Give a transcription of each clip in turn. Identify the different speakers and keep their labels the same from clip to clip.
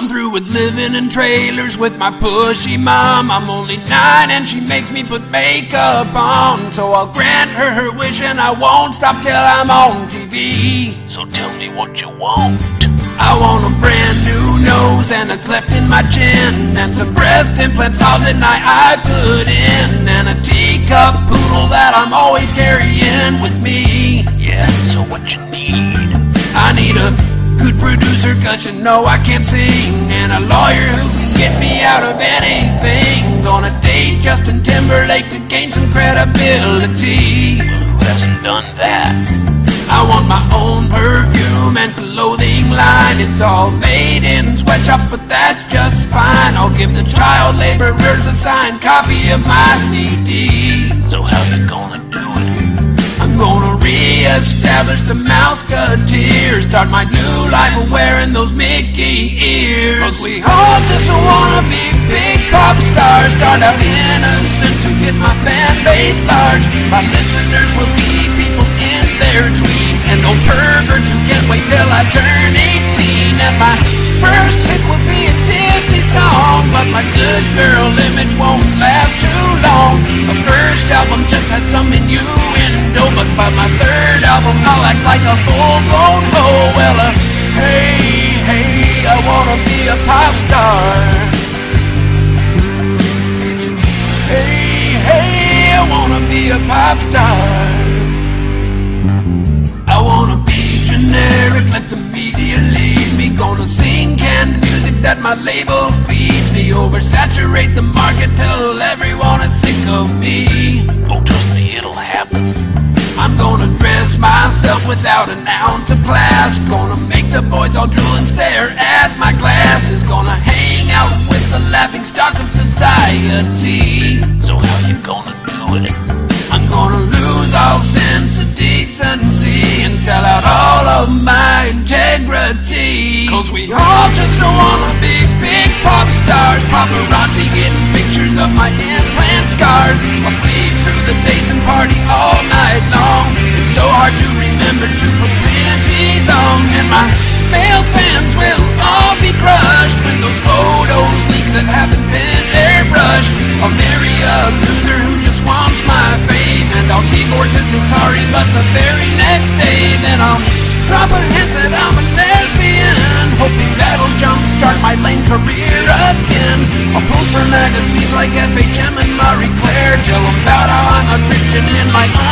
Speaker 1: I'm through with living in trailers with my pushy mom. I'm only nine and she makes me put makeup on. So I'll grant her her wish and I won't stop till I'm on TV.
Speaker 2: So tell me what you want.
Speaker 1: I want a brand new nose and a cleft in my chin and some breast implants all the night I put in and a teacup poodle that I'm always carrying with me.
Speaker 2: Yeah, so what you need?
Speaker 1: I need a good producer cause you know I can't sing. And a lawyer who can get me out of anything. Gonna date Justin Timberlake to gain some credibility.
Speaker 2: Who hasn't done that?
Speaker 1: I want my own perfume and clothing line. It's all made in sweatshops but that's just fine. I'll give the child laborers a signed copy of my CD
Speaker 2: So
Speaker 1: re-establish the Mouseketeers. Start my new life of wearing those Mickey ears. Cause we all just wanna be big pop stars. Start out innocent to get my fan base large. My listeners will be people in their tweens. And old perverts who can't wait till I turn 18 And my first hit will be a Disney song. But my good girl image won't last too long. My first album just had some innuendo. But by my third a full-grown hoe Well, uh, hey, hey, I wanna be a pop star. Hey, hey, I wanna be a pop star. I wanna be generic, let the media lead me. Gonna sing canned music that my label feeds me. Oversaturate the market without an ounce of class Gonna make the boys all drool and stare at my glasses Gonna hang out with the laughing stock of society
Speaker 2: So how you gonna do it?
Speaker 1: I'm gonna lose all sense of decency and sell out all of my integrity. Cause we all just wanna be big pop stars. Paparazzi getting pictures of my implant scars. I'll sleep divorce his sorry but the very next day Then I'll drop a hint that I'm a lesbian Hoping that'll jumpstart my lame career again. I'll post for magazines like FHM and Marie Claire Tell about how I'm a Christian in my underwear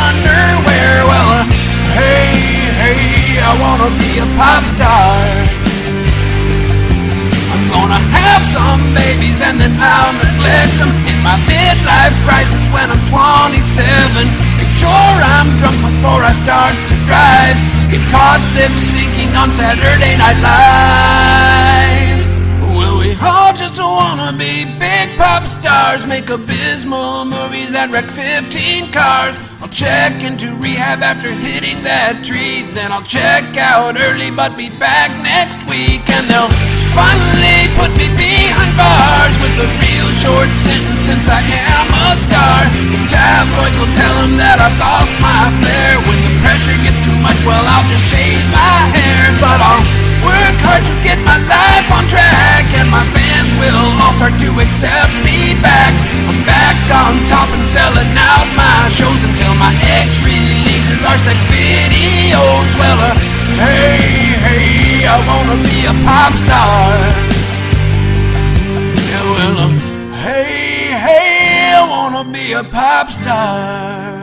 Speaker 1: babies and then I'll neglect them. In my midlife crisis when I'm 27 Make sure I'm drunk before I start to drive. Get caught lip syncing on Saturday Night Live. Well, we all just wanna be big pop stars Make abysmal movies and wreck 15 cars. I'll check into rehab after hitting that tree Then I'll check out early but be back next week. And they'll finally put me behind bars With a real short sentence since I am a star. The tabloids will tell them that I've lost my flair. When the pressure gets too much, well I'll just shave my hair. But I'll work hard to get my life on track And my fans will all start to accept me back. I'm back on top and selling out my shows Until my ex releases our sex videos. Well, uh, hey, hey, I wanna be a pop star pop star